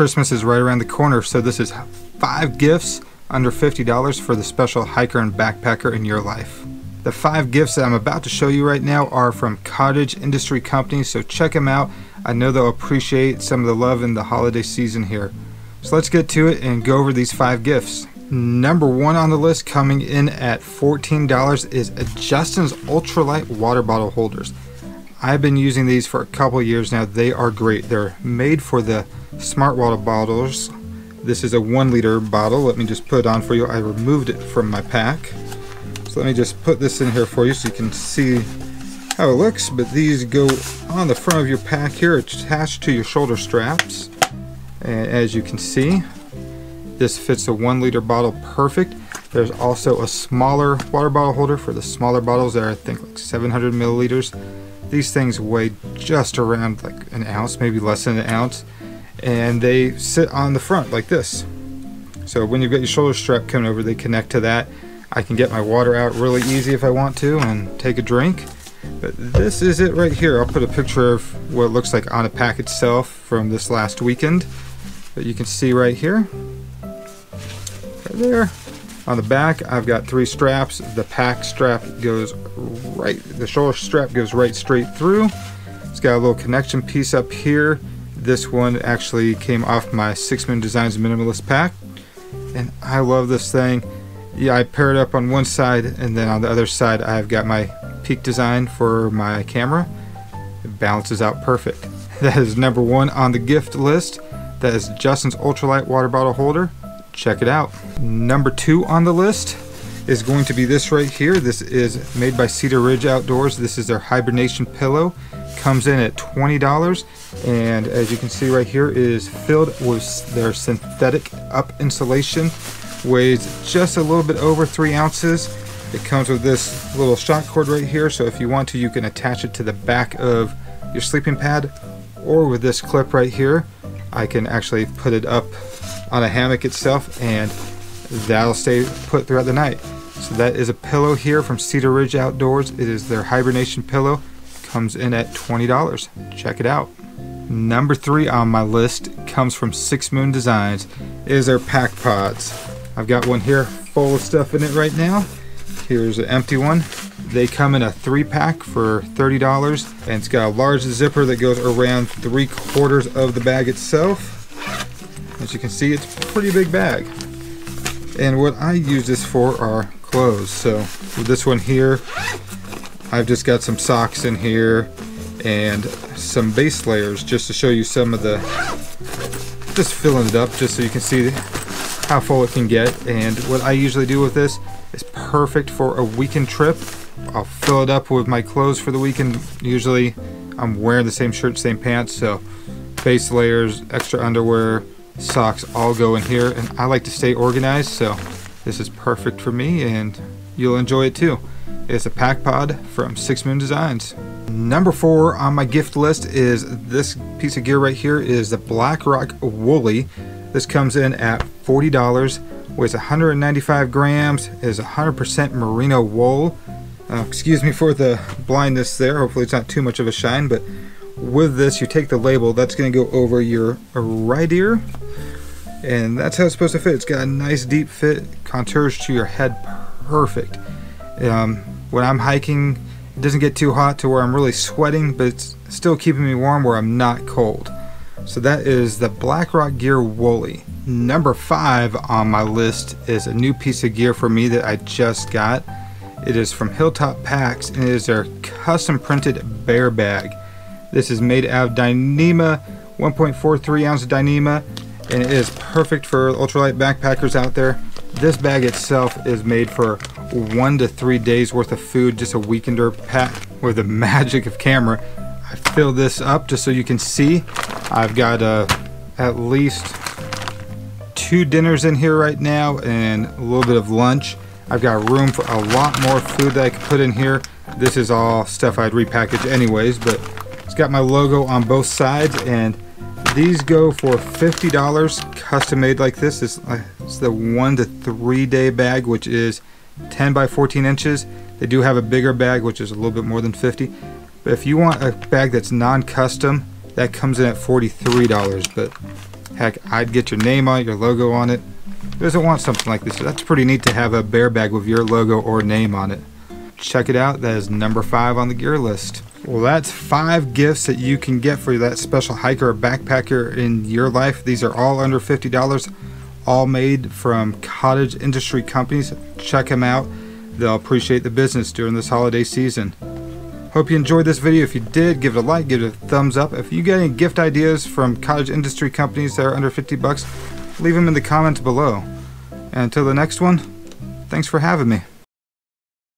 Christmas is right around the corner, so this is five gifts under $50 for the special hiker and backpacker in your life. The five gifts that I'm about to show you right now are from Cottage Industry Company, so check them out. I know they'll appreciate some of the love in the holiday season here. So let's get to it and go over these five gifts. Number one on the list coming in at $14 is Justin's Ultralight water bottle holders. I've been using these for a couple years now. They are great. They're made for the smart water bottles. This is a one liter bottle. Let me just put it on for you. I removed it from my pack. So let me just put this in here for you so you can see how it looks. But these go on the front of your pack here attached to your shoulder straps. And as you can see, this fits a one liter bottle perfect. There's also a smaller water bottle holder for the smaller bottles that are I think like 700 milliliters. These things weigh just around like an ounce, maybe less than an ounce. And they sit on the front like this. So when you've got your shoulder strap coming over, they connect to that. I can get my water out really easy if I want to and take a drink. But this is it right here. I'll put a picture of what it looks like on a pack itself from this last weekend. But you can see right here, right there. On the back, I've got three straps. The pack strap goes right, the shoulder strap goes right straight through. It's got a little connection piece up here. This one actually came off my Six Moon Designs Minimalist pack. And I love this thing. Yeah, I pair it up on one side, and then on the other side, I've got my Peak design for my camera. It balances out perfect. That is number one on the gift list. That is Justin's Ultralight water bottle holder. Check it out. Number two on the list is going to be this right here. This is made by Cedar Ridge Outdoors. This is their hibernation pillow. Comes in at $20 and as you can see right here is filled with their synthetic up insulation. Weighs just a little bit over three ounces. It comes with this little shock cord right here so if you want to you can attach it to the back of your sleeping pad or with this clip right here I can actually put it up on a hammock itself and that'll stay put throughout the night. So that is a pillow here from Cedar Ridge Outdoors. It is their hibernation pillow. Comes in at $20. Check it out. Number three on my list comes from Six Moon Designs. It is their pack pods. I've got one here full of stuff in it right now. Here's an empty one. They come in a three pack for $30 and it's got a large zipper that goes around three quarters of the bag itself. As you can see, it's a pretty big bag. And what I use this for are clothes. So with this one here, I've just got some socks in here and some base layers just to show you some of the, just filling it up just so you can see how full it can get. And what I usually do with this is perfect for a weekend trip I'll fill it up with my clothes for the weekend. Usually I'm wearing the same shirt, same pants, so base layers, extra underwear, socks all go in here. And I like to stay organized, so this is perfect for me and you'll enjoy it too. It's a pack pod from Six Moon Designs. Number four on my gift list is this piece of gear right here is the Black Rock Wooly. This comes in at $40, weighs 195 grams, is 100% merino wool. Uh, excuse me for the blindness there. Hopefully it's not too much of a shine, but with this, you take the label. That's going to go over your right ear, and that's how it's supposed to fit. It's got a nice deep fit, contours to your head perfect. Um, when I'm hiking, it doesn't get too hot to where I'm really sweating, but it's still keeping me warm where I'm not cold. So that is the Black Rock Gear Wooly. Number five on my list is a new piece of gear for me that I just got. It is from Hilltop Packs and it is their custom printed bear bag. This is made out of Dyneema, 1.43 ounce Dyneema, and it is perfect for ultralight backpackers out there. This bag itself is made for one to three days worth of food, just a weekender pack with the magic of camera. I fill this up just so you can see. I've got uh, at least two dinners in here right now and a little bit of lunch. I've got room for a lot more food that I could put in here. This is all stuff I'd repackage anyways, but it's got my logo on both sides and these go for $50 custom made like this. It's, uh, it's the one to three day bag, which is 10 by 14 inches. They do have a bigger bag, which is a little bit more than 50. But if you want a bag that's non-custom, that comes in at $43. But Heck, I'd get your name on it, your logo on it. Who doesn't want something like this? That's pretty neat to have a bear bag with your logo or name on it. Check it out. That is number five on the gear list. Well, that's five gifts that you can get for that special hiker or backpacker in your life. These are all under $50, all made from cottage industry companies. Check them out. They'll appreciate the business during this holiday season. Hope you enjoyed this video. If you did, give it a like, give it a thumbs up. If you got any gift ideas from cottage industry companies that are under 50 bucks, leave them in the comments below. And until the next one, thanks for having me.